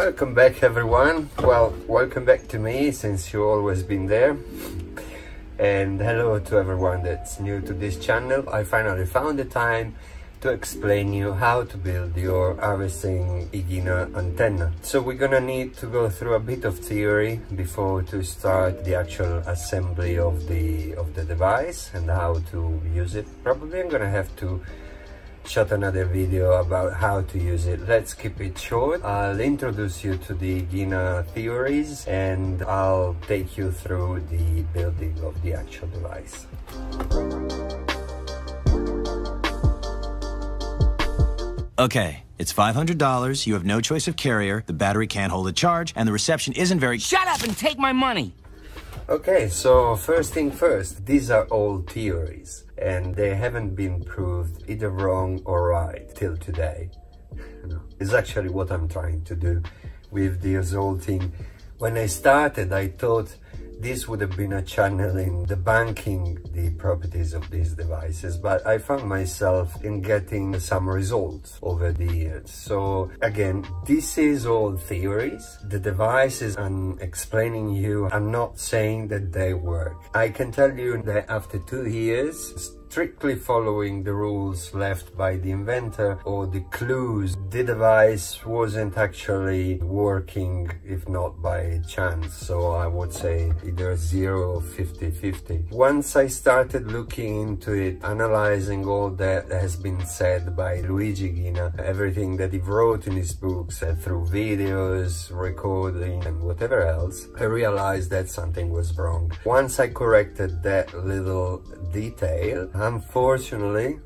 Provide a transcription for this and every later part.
Welcome back everyone. Well, welcome back to me since you've always been there. And hello to everyone that's new to this channel. I finally found the time to explain you how to build your harvesting Ighina antenna. So we're gonna need to go through a bit of theory before to start the actual assembly of the of the device and how to use it. Probably I'm gonna have to shot another video about how to use it. Let's keep it short. I'll introduce you to the Ighina theories and I'll take you through the building of the actual device. Okay, it's $500, you have no choice of carrier, the battery can't hold a charge, and the reception isn't very- Shut up and take my money! Okay, so first thing first, these are all theories and they haven't been proved either wrong or right till today. It's actually what I'm trying to do with the thing. When I started, I thought this would have been a channel in debunking the properties of these devices, but I found myself in getting some results over the years. So again, this is all theories. The devices I'm explaining you, I'm not saying that they work. I can tell you that after two years, strictly following the rules left by the inventor or the clues, the device wasn't actually working if not by chance. So I would say either 0 or 50-50. Once I started looking into it, analyzing all that has been said by Luigi Ighina, everything that he wrote in his books uh, through videos, recording and whatever else, I realized that something was wrong. Once I corrected that little detail, Unfortunately,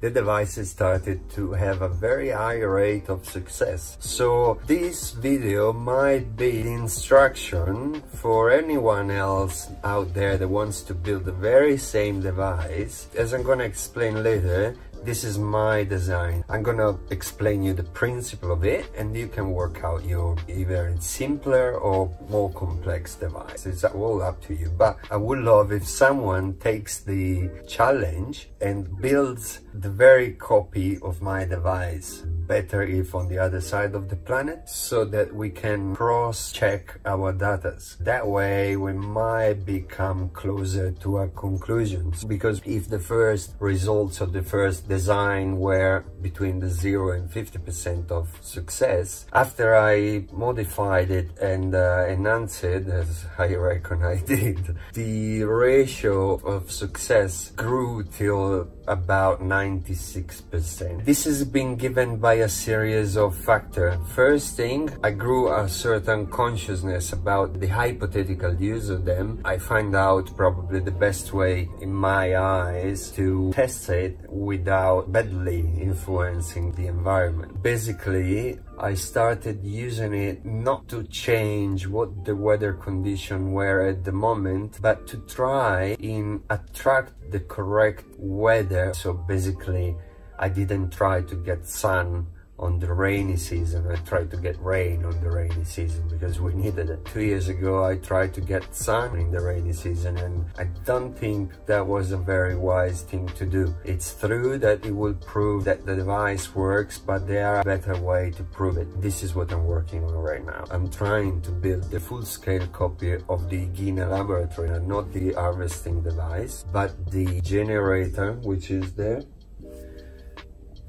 the devices started to have a very high rate of success. So this video might be instruction for anyone else out there that wants to build the very same device. As I'm gonna explain later, this is my design. I'm gonna explain you the principle of it and you can work out your either simpler or more complex device. It's all up to you. But I would love if someone takes the challenge and builds the very copy of my device better if on the other side of the planet so that we can cross-check our data. That way we might become closer to our conclusions because if the first results of the first design were between the 0 and 50% of success, after I modified it and uh, enhanced it, as I reckon I did, the ratio of success grew till about 96%. This has been given by a series of factors. First thing, I grew a certain consciousness about the hypothetical use of them. I find out probably the best way in my eyes to test it without badly influencing the environment. Basically, I started using it not to change what the weather condition were at the moment, but to try and attract the correct weather. So basically, I didn't try to get sun on the rainy season. I tried to get rain on the rainy season because we needed it. Two years ago, I tried to get sun in the rainy season and I don't think that was a very wise thing to do. It's true that it will prove that the device works, but there are better way to prove it. This is what I'm working on right now. I'm trying to build the full-scale copy of the Ighina laboratory, not the harvesting device, but the generator, which is there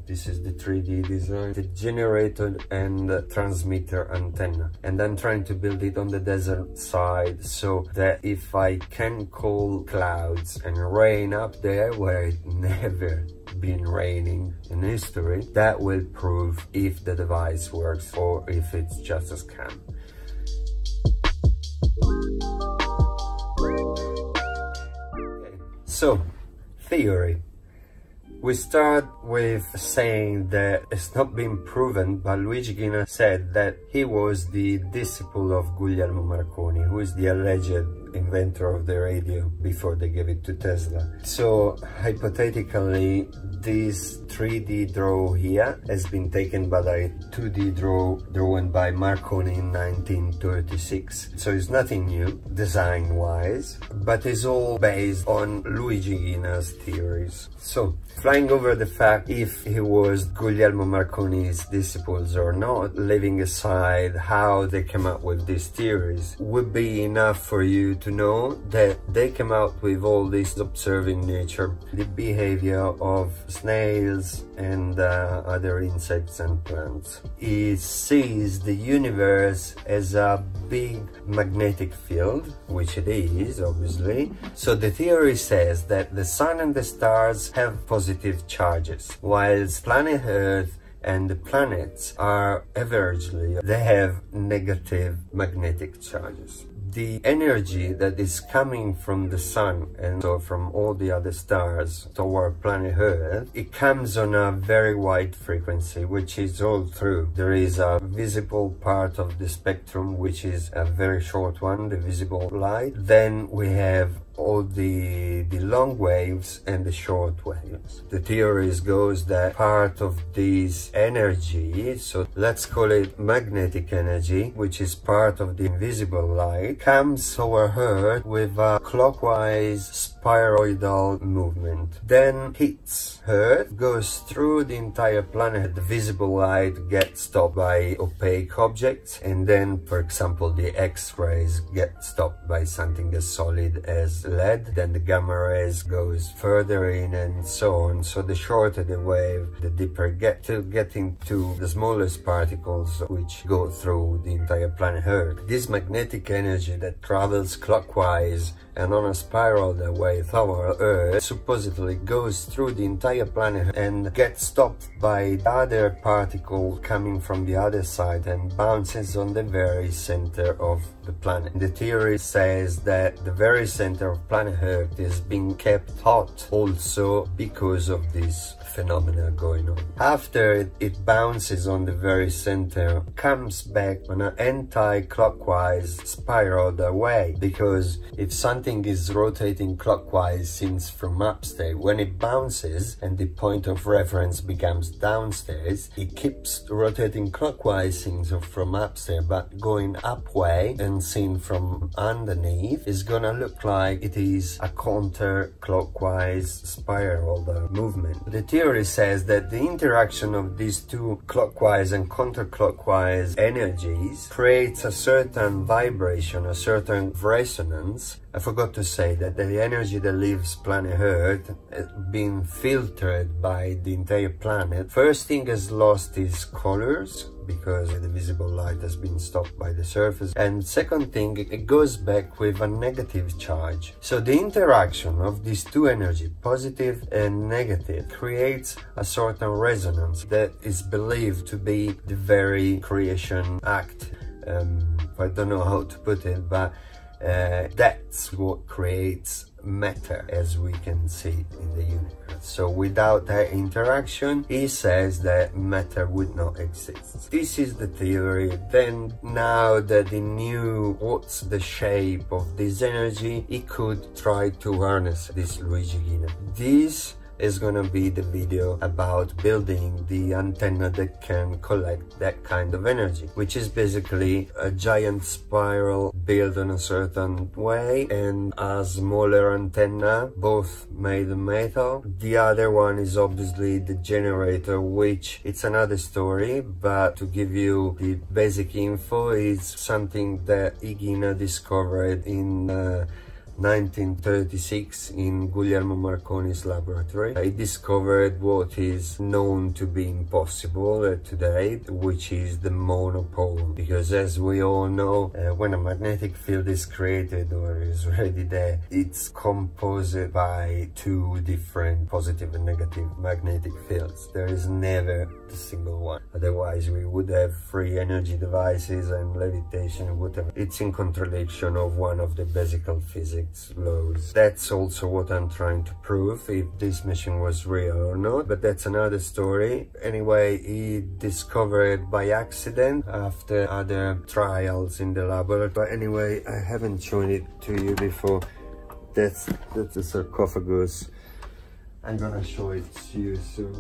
this is the 3D design, the generator and the transmitter antenna. And I'm trying to build it on the desert side so that if I can call clouds and rain up there where it never been raining in history, that will prove if the device works or if it's just a scam. Okay. So, theory. We start with saying that it's not been proven, but Luigi Ighina said that he was the disciple of Guglielmo Marconi, who is the alleged inventor of the radio before they gave it to Tesla. So hypothetically, this 3D draw here has been taken by a 2D draw drawn by Marconi in 1936. So it's nothing new design-wise, but it's all based on Luigi Ighina's theories. So flying over the fact if he was Guglielmo Marconi's disciples or not, leaving aside how they came up with these theories, would be enough for you to know that they came out with all this observing nature, the behavior of snails and uh, other insects and plants. He sees the universe as a big magnetic field, which it is, obviously. So the theory says that the sun and the stars have positive charges, whilst planet Earth and the planets are averagely, they have negative magnetic charges the energy that is coming from the sun and so from all the other stars toward planet Earth, it comes on a very wide frequency, which is all through. There is a visible part of the spectrum, which is a very short one, the visible light. Then we have all the, the long waves and the short waves. The theories goes that part of this energy, so let's call it magnetic energy, which is part of the invisible light, comes over Earth with a clockwise spheroidal movement. Then hits Earth, goes through the entire planet. The visible light gets stopped by opaque objects, and then, for example, the X-rays get stopped by something as solid as lead. Then the gamma rays goes further in, and so on. So the shorter the wave, the deeper get to getting to the smallest particles which go through the entire planet Earth. This magnetic energy that travels clockwise and on a spiral that way our Earth supposedly goes through the entire planet and gets stopped by other particle coming from the other side and bounces on the very center of the planet. The theory says that the very center of planet Earth is being kept hot also because of this phenomena going on. After it bounces on the very center, comes back on an anti-clockwise spiral away because if something is rotating clockwise since from upstairs, when it bounces and the point of reference becomes downstairs, it keeps rotating clockwise since from upstairs but going up way and seen from underneath is gonna look like it is a counter-clockwise spiral movement. The theory says that the interaction of these two clockwise and counterclockwise energies creates a certain vibration, a certain resonance. I forgot to say that the energy that leaves planet Earth has been filtered by the entire planet. First thing has lost its colors because the visible light has been stopped by the surface. And second thing, it goes back with a negative charge. So the interaction of these two energies, positive and negative, creates a certain resonance that is believed to be the very creation act. Um, I don't know how to put it, but uh, that's what creates matter as we can see in the universe. So without that interaction, he says that matter would not exist. This is the theory. Then now that he knew what's the shape of this energy, he could try to harness this Luigi Ighina. This is gonna be the video about building the antenna that can collect that kind of energy, which is basically a giant spiral built in a certain way and a smaller antenna, both made of metal. The other one is obviously the generator, which it's another story, but to give you the basic info, it's something that Ighina discovered in uh, 1936 in Guglielmo Marconi's laboratory. I discovered what is known to be impossible today, which is the monopole. Because as we all know, uh, when a magnetic field is created or is already there, it's composed by two different positive and negative magnetic fields. There is never a single one. Otherwise, we would have free energy devices and levitation, whatever. It's in contradiction of one of the basic physics laws. That's also what I'm trying to prove, if this machine was real or not, but that's another story. Anyway, he discovered by accident after other trials in the laboratory. But anyway, I haven't shown it to you before. That's, that's a sarcophagus. I'm gonna show it to you soon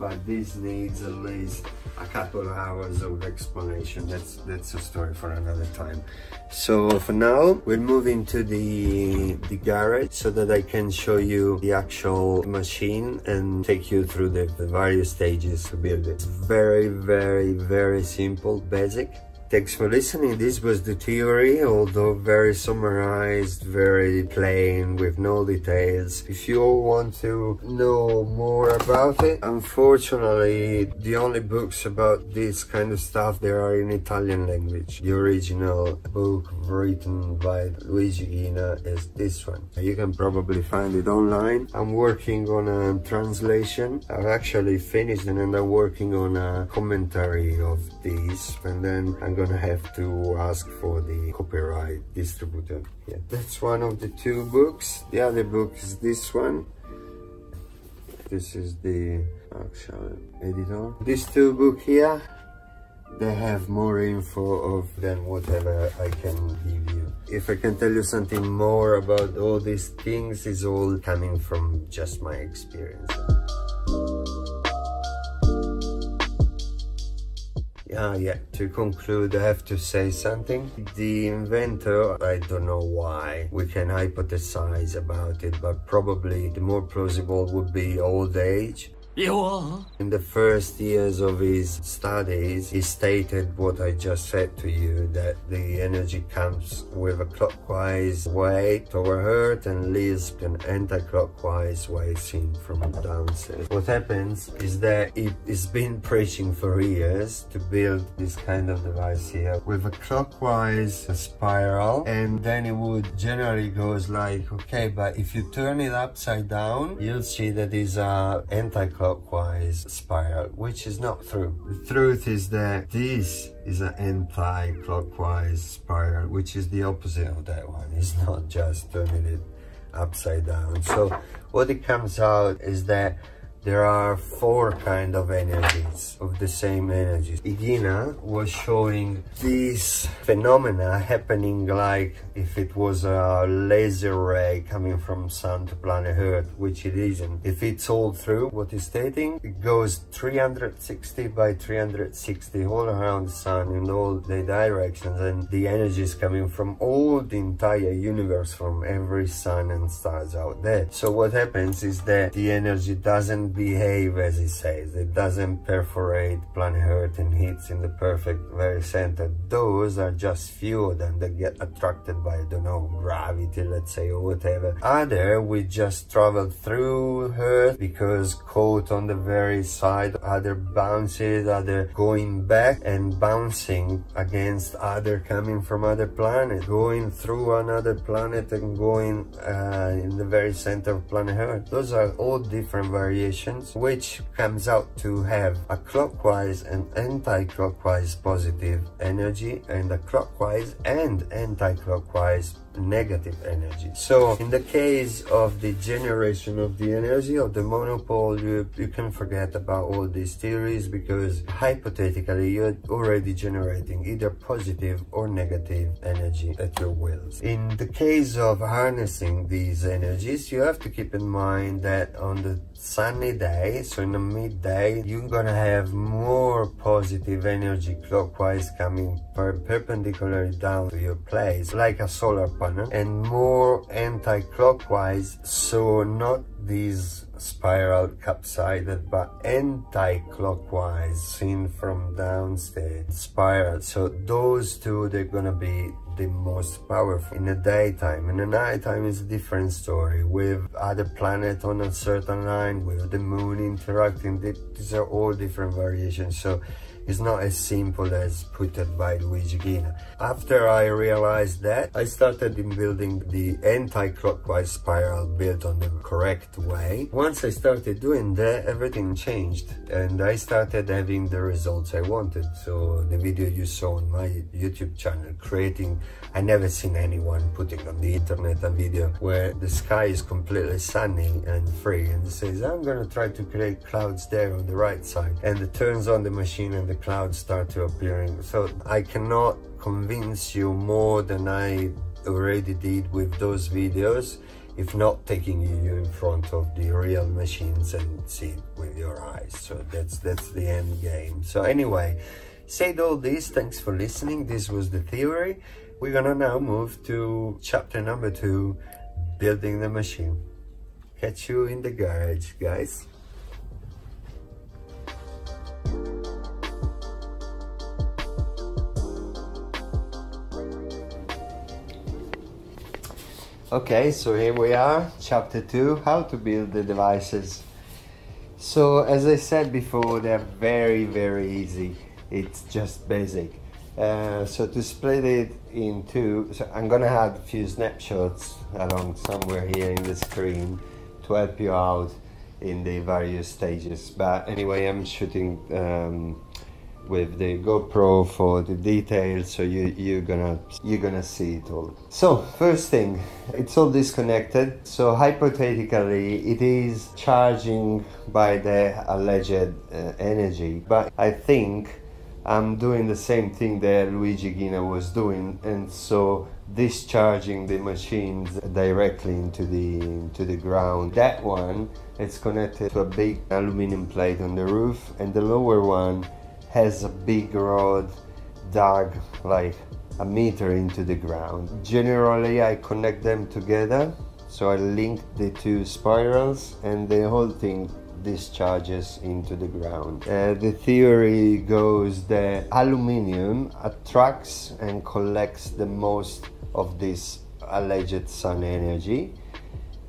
but this needs at least a couple of hours of explanation. That's that's a story for another time. So for now, we're moving to the, the garage so that I can show you the actual machine and take you through the, the various stages to build it. It's very, very, very simple, basic. Thanks for listening. This was the theory, although very summarized, very plain, with no details. If you want to know more about it, unfortunately, the only books about this kind of stuff, they are in Italian language. The original book written by Luigi Ighina is this one. You can probably find it online. I'm working on a translation. I've actually finished and then I'm working on a commentary of these and then I'm gonna have to ask for the copyright distributor. Yeah, that's one of the two books. The other book is this one. This is the actual editor. These two book here, they have more info of than whatever I can give you. If I can tell you something more about all these things, is all coming from just my experience. Ah, yeah, to conclude, I have to say something. The inventor, I don't know why, we can hypothesize about it, but probably the more plausible would be old age. In the first years of his studies, he stated what I just said to you, that the energy comes with a clockwise way toward Earth and leaves an anti-clockwise way seen from downstairs. What happens is that he's been preaching for years to build this kind of device here with a clockwise spiral and then it would generally goes like, okay, but if you turn it upside down, you'll see that it's a anti-clockwise clockwise spiral, which is not true. The truth is that this is an anti-clockwise spiral, which is the opposite of that one. It's not just turning it upside down. So what it comes out is that there are four kind of energies of the same energies. Ighina was showing these phenomena happening like if it was a laser ray coming from sun to planet Earth, which it isn't. If it's all through what he's stating, it goes 360 by 360 all around the sun in all the directions and the energy is coming from all the entire universe, from every sun and stars out there. So what happens is that the energy doesn't behave as he says. It doesn't perforate planet Earth and hits in the perfect very center. Those are just few them that get attracted by, I don't know, gravity, let's say, or whatever. Other, we just travel through Earth because caught on the very side, other bounces, other going back and bouncing against other coming from other planet, going through another planet and going uh, in the very center of planet Earth. Those are all different variations which comes out to have a clockwise and anti-clockwise positive energy and a clockwise and anti-clockwise negative energy. So in the case of the generation of the energy of the monopole, you, you can forget about all these theories because hypothetically you're already generating either positive or negative energy at your wills. In the case of harnessing these energies, you have to keep in mind that on the sunny day, so in the midday, you're gonna have more positive energy clockwise coming per perpendicularly down to your place, like a solar panel, and more anti-clockwise, so not these spiral capsided but anti-clockwise seen from downstairs spiral. So those two they're gonna be the most powerful in the daytime. In the nighttime is a different story. With other planet on a certain line with the moon interacting these are all different variations. So it's not as simple as put it by Luigi Ighina. After I realized that, I started in building the anti-clockwise spiral built on the correct way. Once I started doing that, everything changed and I started having the results I wanted. So the video you saw on my YouTube channel, creating, I never seen anyone putting on the internet a video where the sky is completely sunny and free and says, I'm gonna try to create clouds there on the right side. And it turns on the machine and the clouds start to appearing. So I cannot convince you more than I already did with those videos if not taking you in front of the real machines and see it with your eyes. So that's that's the end game. So anyway said all this thanks for listening. This was the theory. We're gonna now move to chapter number two building the machine. Catch you in the garage guys Okay, so here we are, chapter 2, how to build the devices. So as I said before, they're very, very easy. It's just basic. Uh, so to split it in two, so I'm gonna add a few snapshots along somewhere here in the screen to help you out in the various stages. But anyway, I'm shooting um, with the GoPro for the details so you you're gonna you're gonna see it all. So first thing it's all disconnected. So hypothetically it is charging by the alleged uh, energy but I think I'm doing the same thing that Luigi Ighina was doing and so discharging the machines directly into the into the ground. That one is connected to a big aluminum plate on the roof and the lower one has a big rod dug like a meter into the ground. Generally I connect them together so I link the two spirals and the whole thing discharges into the ground. Uh, the theory goes that aluminium attracts and collects the most of this alleged sun energy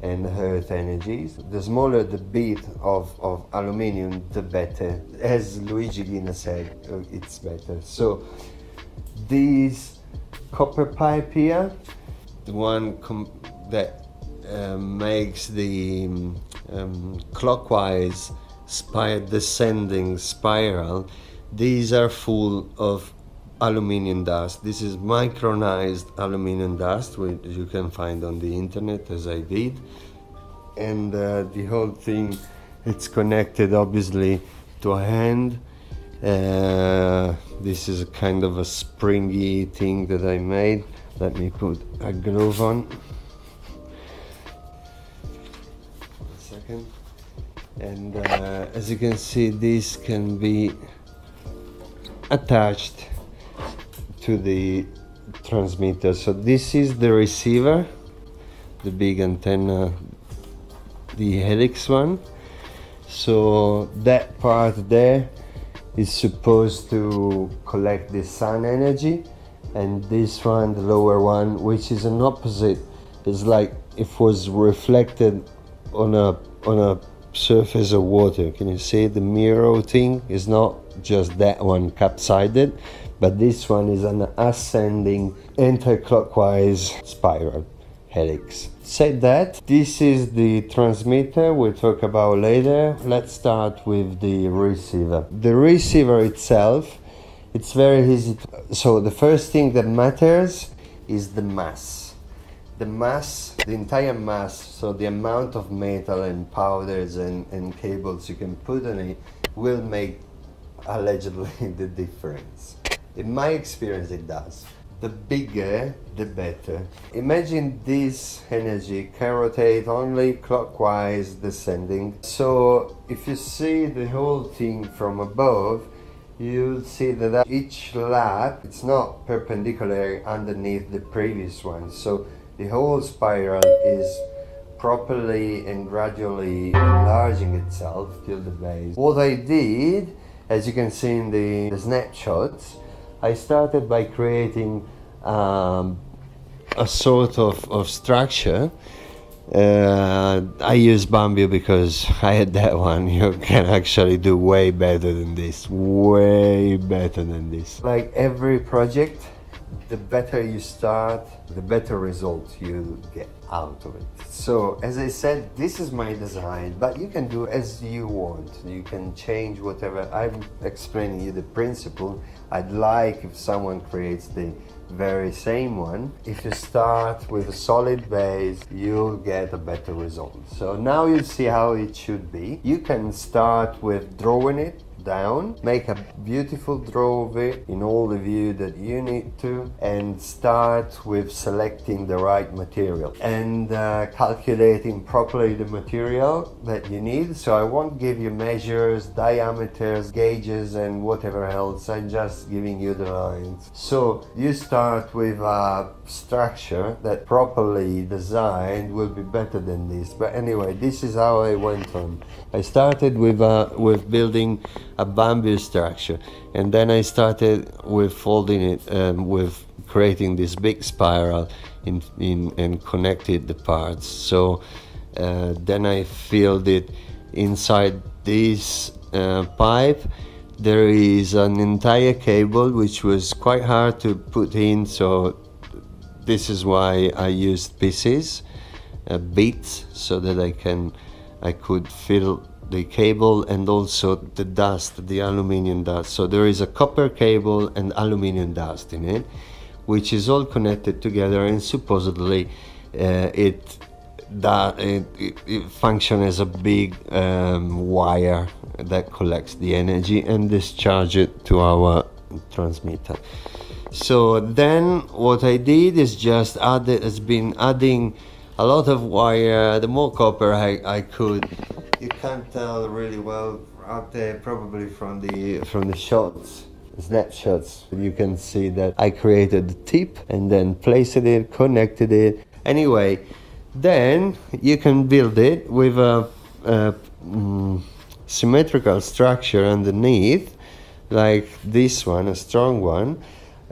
and earth energies. The smaller the bit of, of aluminium, the better. As Luigi Ighina said, uh, it's better. So this copper pipe here, the one that uh, makes the um, clockwise spiral descending spiral, these are full of aluminium dust. This is micronized aluminium dust, which you can find on the internet as I did. And uh, the whole thing, it's connected obviously to a hand. Uh, this is a kind of a springy thing that I made. Let me put a glove on. One second. And uh, as you can see, this can be attached to the transmitter. So this is the receiver, the big antenna, the helix one. So that part there is supposed to collect the sun energy and this one, the lower one, which is an opposite, is like if was reflected on a on a surface of water. Can you see the mirror thing is not just that one capsided, but this one is an ascending anti-clockwise spiral helix. Said that, this is the transmitter we'll talk about later. Let's start with the receiver. The receiver itself, it's very easy. To, so the first thing that matters is the mass. The mass, the entire mass, so the amount of metal and powders and, and cables you can put on it will make allegedly the difference. In my experience, it does. The bigger, the better. Imagine this energy can rotate only clockwise descending. So if you see the whole thing from above, you'll see that each lap, it's not perpendicular underneath the previous one. So the whole spiral is properly and gradually enlarging itself till the base. What I did, as you can see in the, the snapshots, I started by creating um, a sort of, of structure Uh, I use bamboo because I had that one. You can actually do way better than this, way better than this. Like every project, the better you start, the better result you get out of it. So as I said, this is my design, but you can do as you want. You can change whatever. I'm explaining you the principle. I'd like if someone creates the very same one. If you start with a solid base, you'll get a better result. So now you see how it should be. You can start with drawing it down, make a beautiful draw of it in all the view that you need to, and start with selecting the right material and uh, calculating properly the material that you need. So I won't give you measures, diameters, gauges, and whatever else. I'm just giving you the lines. So you start with a structure that properly designed will be better than this. But anyway, this is how I went on. I started with uh, with building a bamboo structure and then I started with folding it um, with creating this big spiral in, in and connected the parts. So uh, then I filled it inside this uh, pipe. There is an entire cable which was quite hard to put in so this is why I used pieces uh, bits so that I can I could fill the cable and also the dust, the aluminium dust. So there is a copper cable and aluminium dust in it, which is all connected together and supposedly uh, it that it, it, it function as a big um, wire that collects the energy and discharge it to our transmitter. So then what I did is just add has been adding a lot of wire, the more copper I, I could you can't tell really well out there probably from the from the shots snapshots. You can see that I created the tip and then placed it connected it. Anyway then you can build it with a, a mm, symmetrical structure underneath like this one a strong one.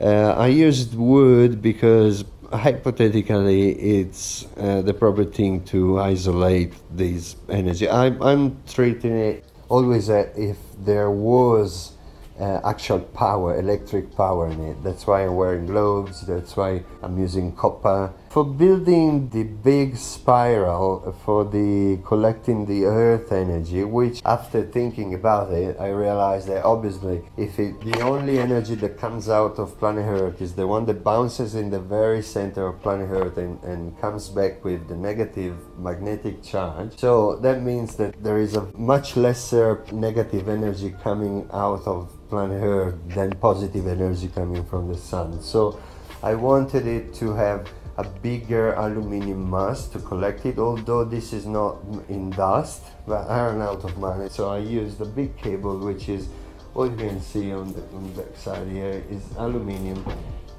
Uh, I used wood because hypothetically it's uh, the proper thing to isolate this energy. I'm, I'm treating it always if there was uh, actual power, electric power in it. That's why I'm wearing gloves, that's why I'm using copper. For building the big spiral for the collecting the earth energy, which after thinking about it, I realized that obviously if it, the only energy that comes out of planet Earth is the one that bounces in the very center of planet Earth and, and comes back with the negative magnetic charge. So that means that there is a much lesser negative energy coming out of planet Earth than positive energy coming from the sun. So I wanted it to have a bigger aluminium mass to collect it, although this is not in dust, but I ran out of money. So I used a big cable, which is what you can see on the, on the back side here is aluminium.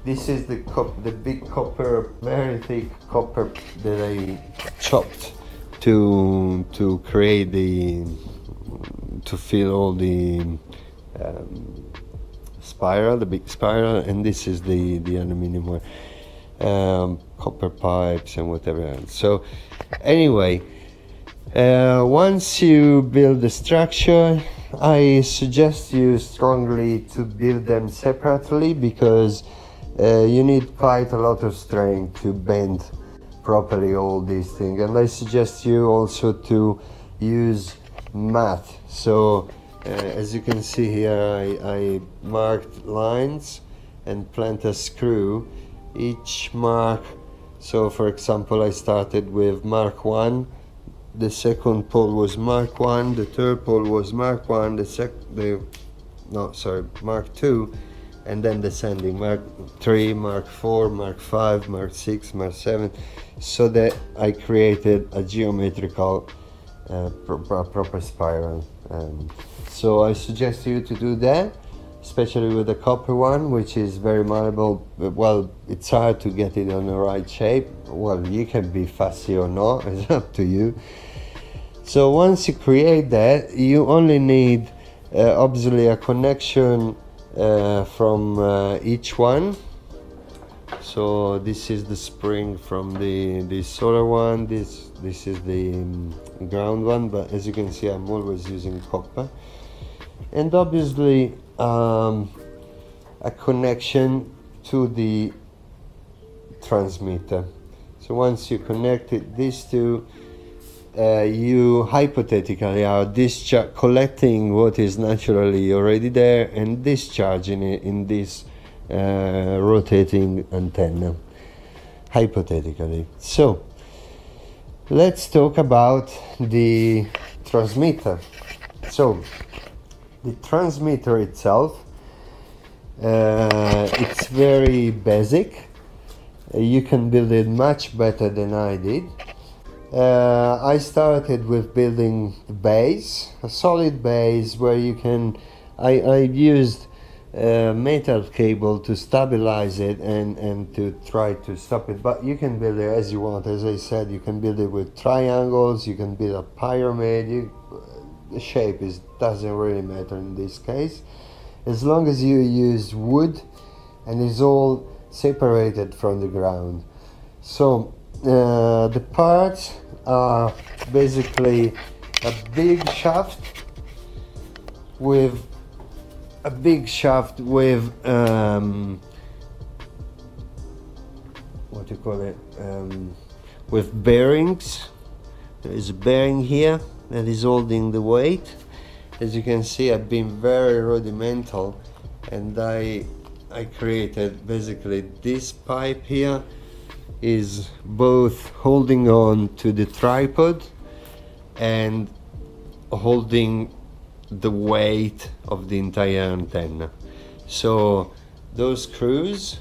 This is the the big copper, very thick copper that I chopped to to create the to fill all the um, spiral, the big spiral, and this is the, the aluminium one. Um, copper pipes and whatever else. So anyway, uh, once you build the structure, I suggest you strongly to build them separately because uh, you need quite a lot of strength to bend properly all these things and I suggest you also to use mat so uh, as you can see here I, I, marked lines and plant a screw each mark. So for example I started with mark 1 the second pole was mark 1 the third pole was mark 1 the sec the no sorry mark 2 and then descending mark 3 mark 4 mark 5 mark 6 mark 7 so that I created a geometrical uh, pro proper spiral um, so I suggest you to do that especially with the copper one which is very malleable well it's hard to get it on the right shape. Well you can be fussy or not it's up to you. So once you create that you only need uh, obviously a connection uh, from uh, each one. So this is the spring from the the solar one this this is the um, ground one but as you can see I'm always using copper. And obviously um, a connection to the transmitter. So once you connected these two uh, you hypothetically are discharge collecting what is naturally already there and discharging it in this uh, rotating antenna hypothetically. So let's talk about the transmitter. So the transmitter itself uh, it's very basic. You can build it much better than I did. Uh, I started with building the base a solid base where you can I, I used a metal cable to stabilize it and, and to try to stop it but you can build it as you want. As I said you can build it with triangles you can build a pyramid you, shape is doesn't really matter in this case. As long as you use wood and it's all separated from the ground. So uh, the parts are basically a big shaft with a big shaft with um, what do you call it? Um, with bearings. There is a bearing here that is holding the weight. As you can see I've been very rudimental and I I created basically this pipe here is both holding on to the tripod and holding the weight of the entire antenna. So those screws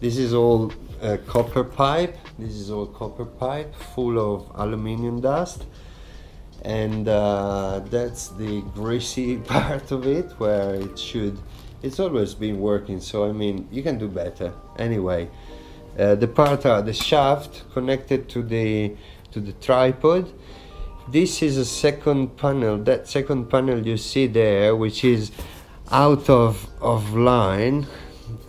this is all uh, copper pipe. This is all copper pipe full of aluminium dust and uh, that's the greasy part of it where it should it's always been working so I mean you can do better. Anyway uh, the part are the shaft connected to the to the tripod. This is a second panel. That second panel you see there which is out of of line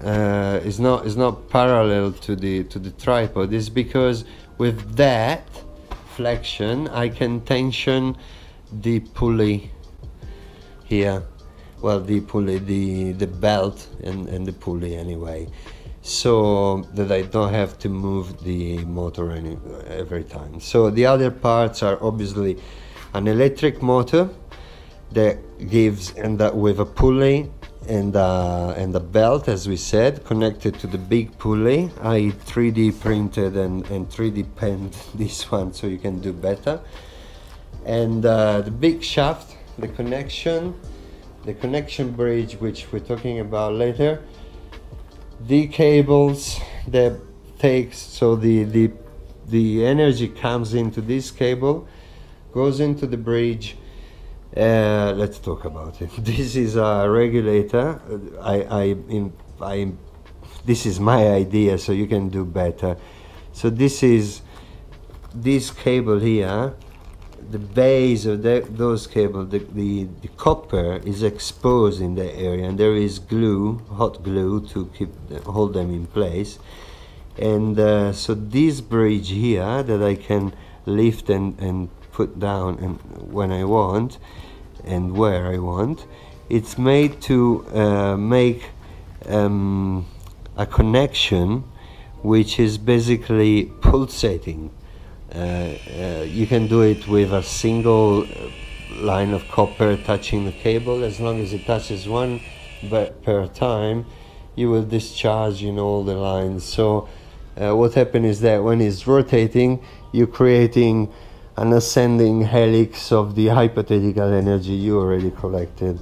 uh, is not is not parallel to the to the tripod is because with that flexion I can tension the pulley here well the pulley the the belt and, and the pulley anyway so that I don't have to move the motor any, every time. So the other parts are obviously an electric motor that gives and that with a pulley and uh, and a belt as we said connected to the big pulley. I 3D printed and, and 3D penned this one so you can do better. And uh, the big shaft the connection the connection bridge which we're talking about later. The cables that takes so the the the energy comes into this cable goes into the bridge uh, let's talk about it. This is a regulator. I, I, in, I this is my idea so you can do better. So this is this cable here the base of the, those cables, the, the, the, copper is exposed in the area and there is glue, hot glue to keep hold them in place. And uh, so this bridge here that I can lift and, and put down and when I want and where I want, it's made to uh, make um, a connection which is basically pulsating. Uh, uh, you can do it with a single uh, line of copper touching the cable. As long as it touches one per time you will discharge in all the lines. So uh, what happens is that when it's rotating you're creating an ascending helix of the hypothetical energy you already collected.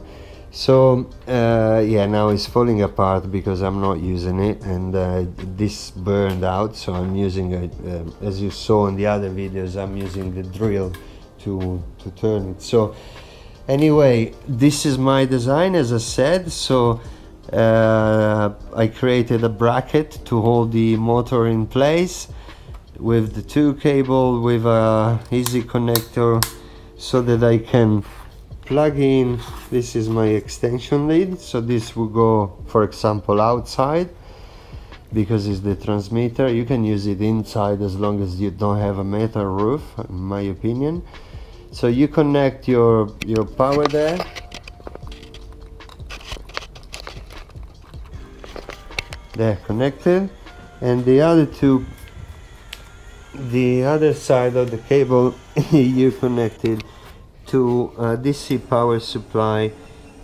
So uh, yeah now it's falling apart because I'm not using it and uh, this burned out so I'm using it um, as you saw in the other videos I'm using the drill to to turn it. So anyway this is my design as I said. So uh, I created a bracket to hold the motor in place with the two cable with a easy connector so that I can plug in. This is my extension lead so this will go for example outside because it's the transmitter. You can use it inside as long as you don't have a metal roof in my opinion. So you connect your your power there. They're connected. And the other two the other side of the cable you connected to a DC power supply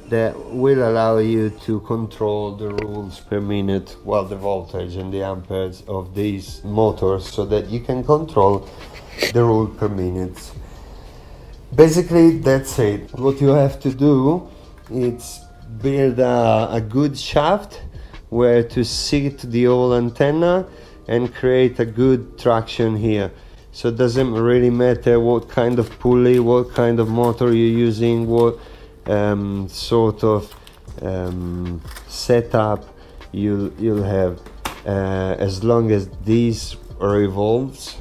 that will allow you to control the rules per minute well the voltage and the amperes of these motors so that you can control the rule per minute. Basically that's it. What you have to do is build a, a good shaft where to sit the old antenna and create a good traction here. So it doesn't really matter what kind of pulley what kind of motor you're using what um, sort of um, setup you'll you'll have. Uh, as long as these revolves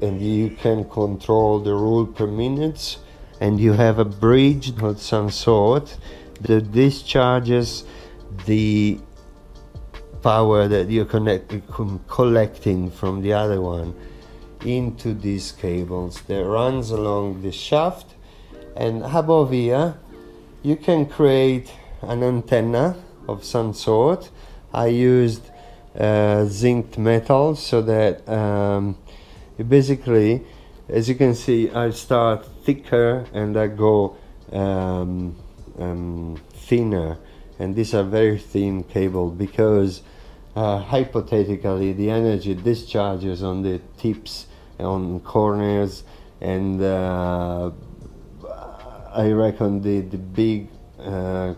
and you can control the rule per minute and you have a bridge of some sort that discharges the power that you're connect, collecting from the other one into these cables that runs along the shaft. And above here? You can create an antenna of some sort. I used uh, zinc metal so that um, basically as you can see I start thicker and I go um, um, thinner. And these are very thin cable because uh, hypothetically the energy discharges on the tips on corners and uh, I reckon the, the big uh,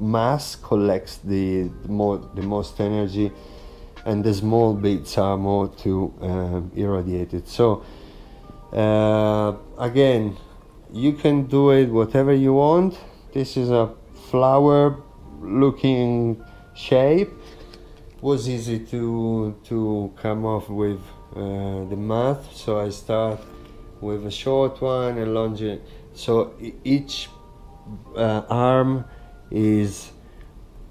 mass collects the, the, more, the most energy and the small bits are more to uh, it. So uh, again you can do it whatever you want. This is a flower looking shape was easy to to come off with uh, the math. So I start with a short one and long so each uh, arm is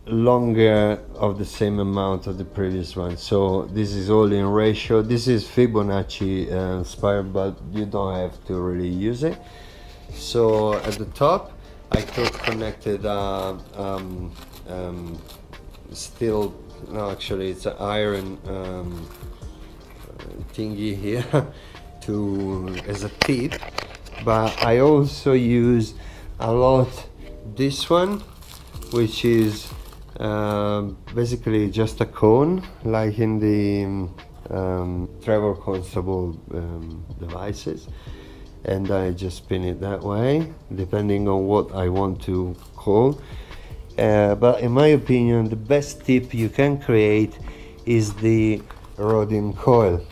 longer of the same amount of the previous one. So this is all in ratio. This is Fibonacci uh, spiral but you don't have to really use it. So at the top I connected uh, um, um, steel no actually it's an iron um, thingy here to as a tip but I also use a lot this one which is uh, basically just a cone like in the um, Trevor Constable um, devices and I just spin it that way depending on what I want to call uh, but in my opinion the best tip you can create is the Rodin coil.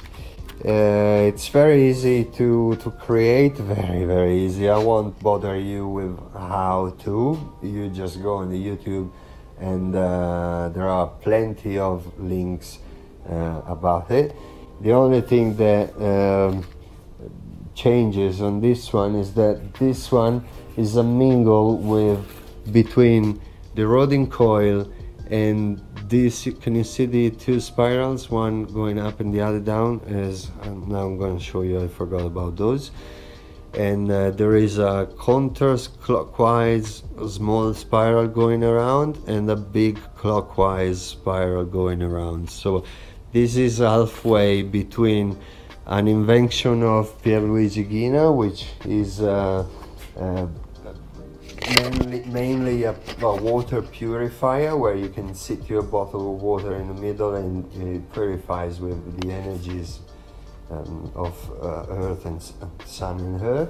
Uh, it's very easy to to create very very easy. I won't bother you with how to. You just go on the YouTube and uh, there are plenty of links uh, about it. The only thing that um, changes on this one is that this one is a mingle with between the Rodin coil and this can you see the two spirals one going up and the other down? As um, now I'm going to show you I forgot about those. And uh, there is a counterclockwise small spiral going around and a big clockwise spiral going around. So this is halfway between an invention of Pierluigi Ighina which is uh, uh, mainly, mainly a, a, water purifier where you can sit your bottle of water in the middle and it purifies with the energies um, of uh, earth and sun and earth.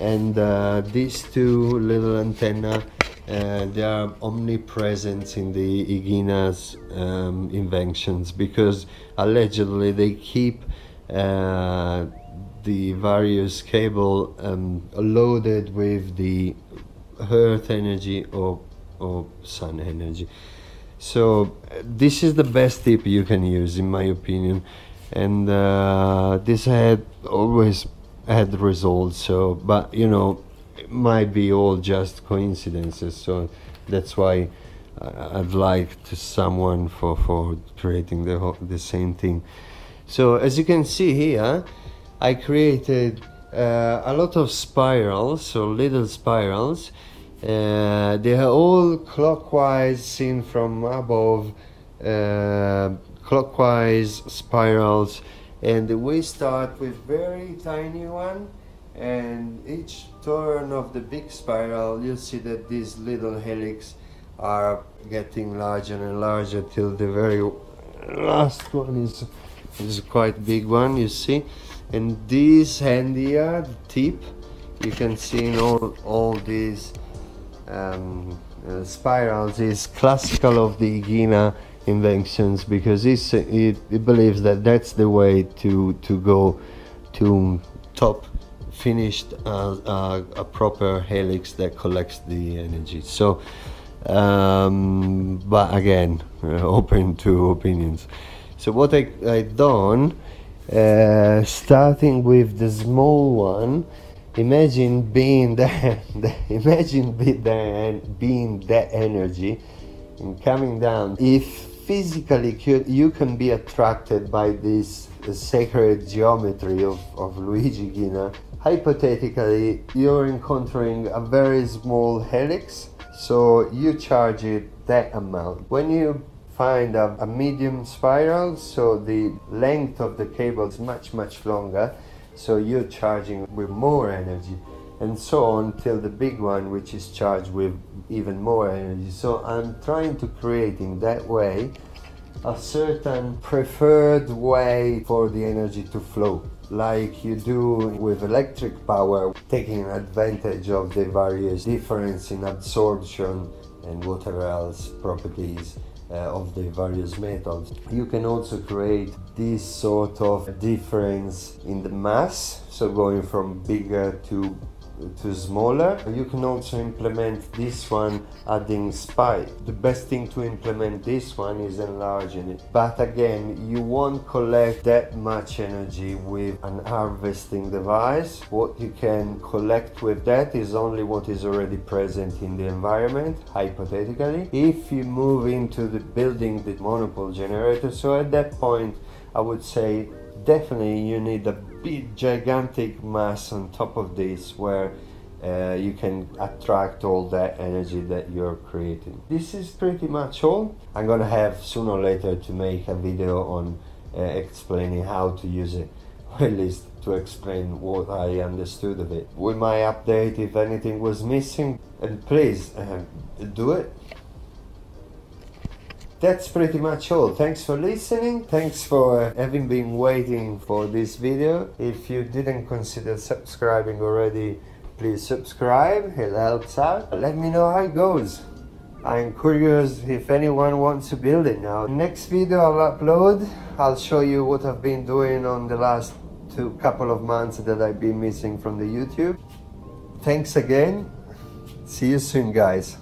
And uh, these two little antenna uh, they are omnipresent in the Ighina's um, inventions because allegedly they keep uh, the various cable um, loaded with the earth energy or or sun energy. So this is the best tip you can use in my opinion. And uh, this had always had results so but you know it might be all just coincidences. So that's why I'd like to someone for for creating the the same thing. So as you can see here, I created uh, a lot of spirals, so little spirals. Uh, they are all clockwise seen from above, uh, clockwise spirals, and we start with very tiny one and each turn of the big spiral you'll see that these little helix are getting larger and larger till the very last one is is quite big one you see and this hand here the tip you can see in all all these um, uh, spirals is classical of the Ighina inventions because it, it believes that that's the way to to go to top finished uh, uh, a proper helix that collects the energy. So, um, but again, uh, open to opinions. So what I I done, uh, starting with the small one, imagine being that, imagine be that, being that energy and coming down. If physically you can be attracted by this sacred geometry of, of Luigi Ighina, hypothetically you're encountering a very small helix so you charge it that amount when you find a, a, medium spiral so the length of the cable is much much longer. So you're charging with more energy and so on till the big one which is charged with even more energy. So i'm trying to create in that way a certain preferred way for the energy to flow. Like you do with electric power, taking advantage of the various difference in absorption and whatever else properties Uh, of the various metals. You can also create this sort of difference in the mass, so going from bigger to to smaller. You can also implement this one adding spike. The best thing to implement this one is enlarging it. But again, you won't collect that much energy with an harvesting device. What you can collect with that is only what is already present in the environment, hypothetically. If you move into the building the monopole generator, so at that point, I would say definitely you need a big gigantic mass on top of this where uh, you can attract all that energy that you're creating. This is pretty much all. I'm gonna have sooner or later to make a video on uh, explaining how to use it, or at least to explain what I understood of it. We my update if anything was missing, and please uh, do it that's pretty much all. Thanks for listening. Thanks for having been waiting for this video. If you didn't consider subscribing already, please subscribe. It helps out. Let me know how it goes. I'm curious if anyone wants to build it now. Next video I'll upload. I'll show you what I've been doing on the last two couple of months that I've been missing from the YouTube. Thanks again. See you soon guys.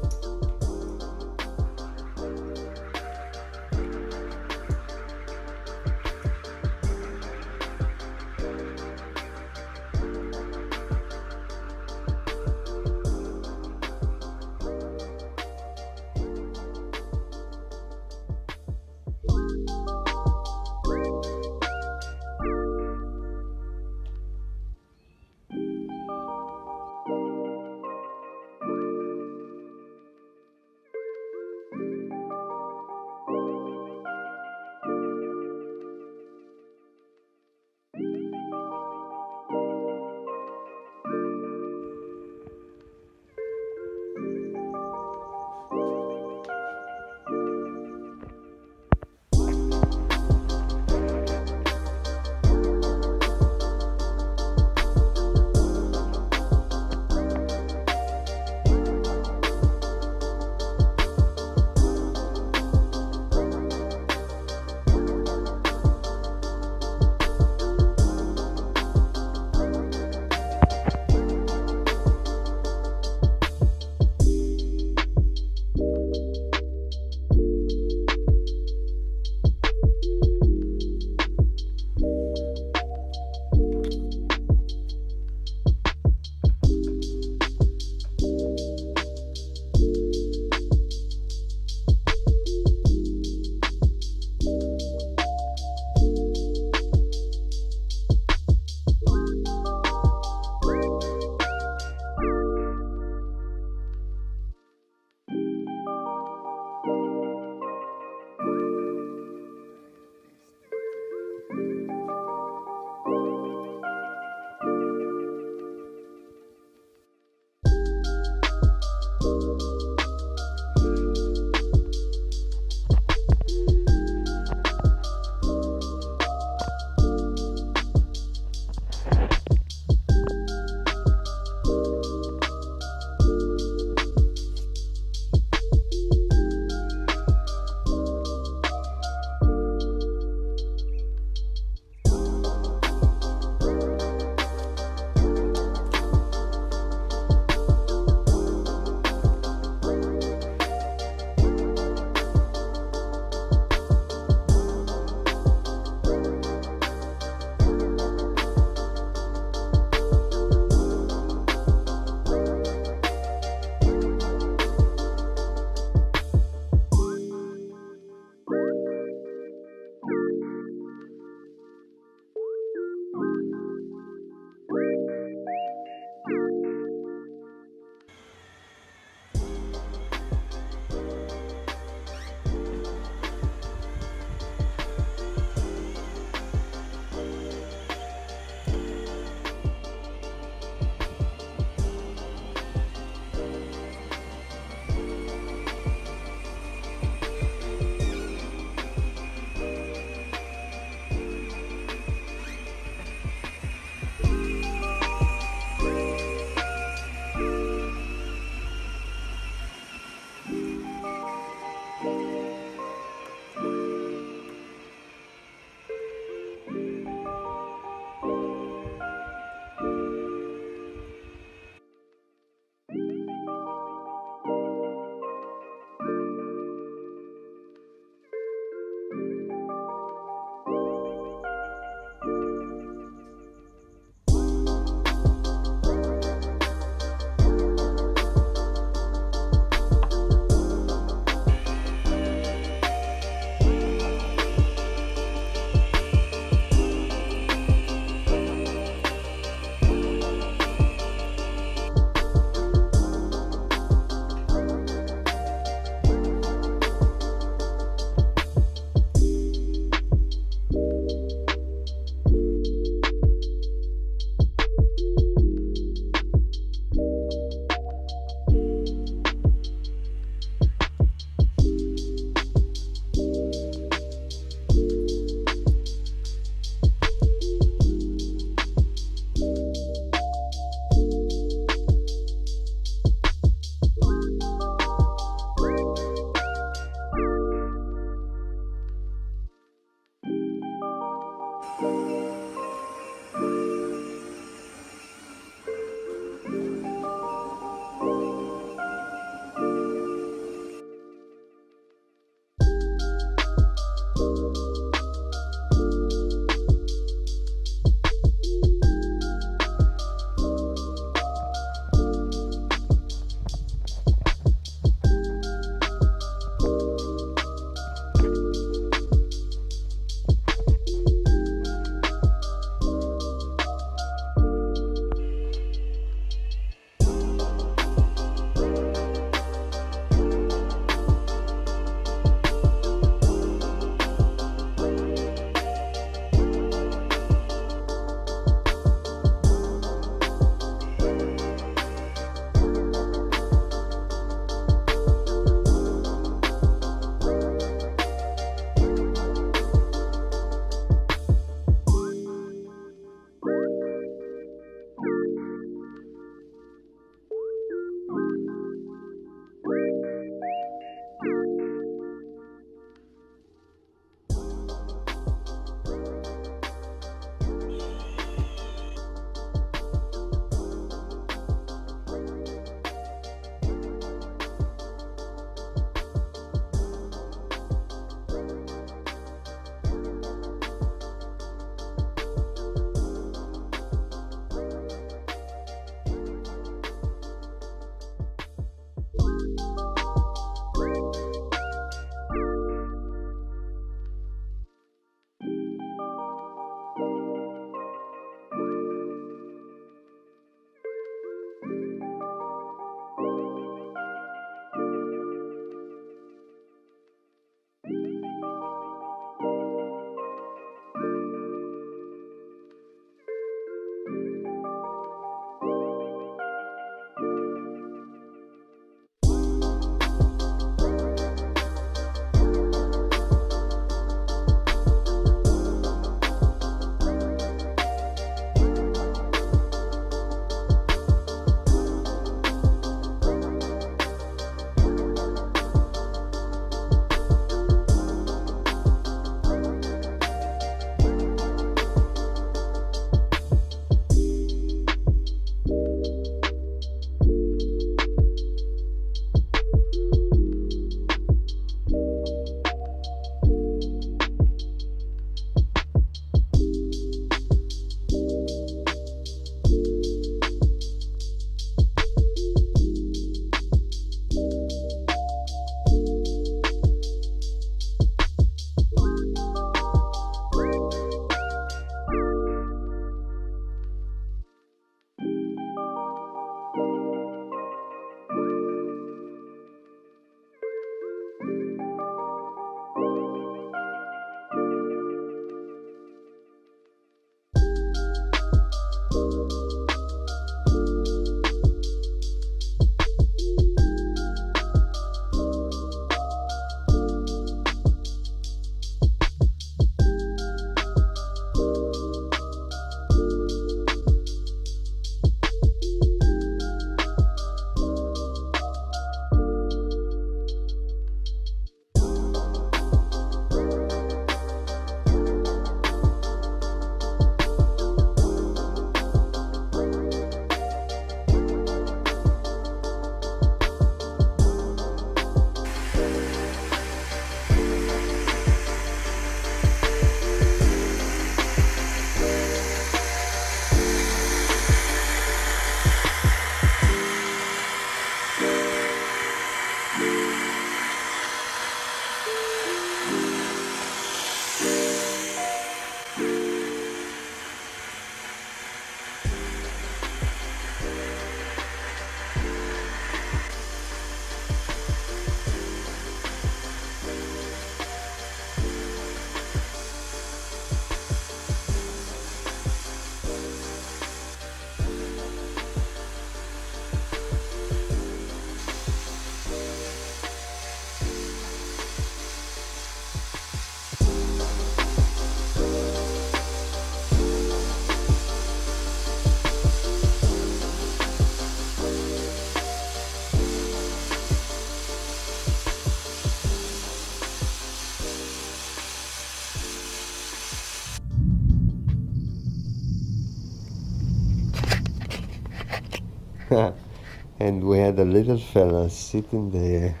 And we had a little fella sitting there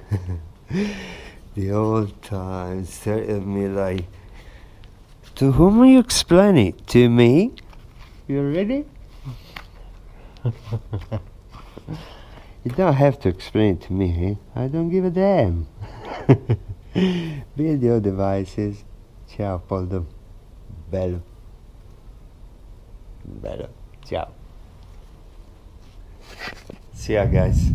the whole time staring at me like to whom are you explaining? To me? You ready? you don't have to explain it to me. Eh? I don't give a damn. Video devices. Ciao Poldo. Bello. Bello. Ciao. CHs.